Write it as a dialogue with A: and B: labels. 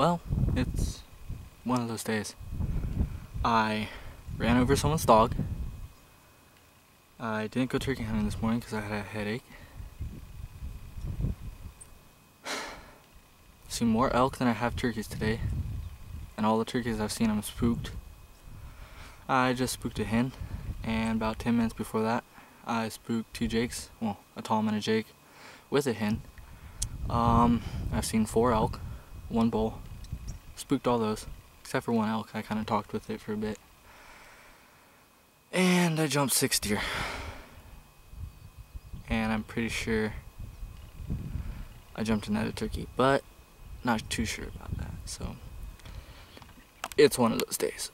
A: Well, it's one of those days. I ran over someone's dog. I didn't go turkey hunting this morning because I had a headache. Seen more elk than I have turkeys today. And all the turkeys I've seen I'm spooked. I just spooked a hen. And about 10 minutes before that, I spooked two jakes. Well, a tom and a jake with a hen. Um, I've seen four elk, one bull. Spooked all those, except for one elk. I kind of talked with it for a bit. And I jumped six deer. And I'm pretty sure I jumped another turkey, but not too sure about that. So it's one of those days.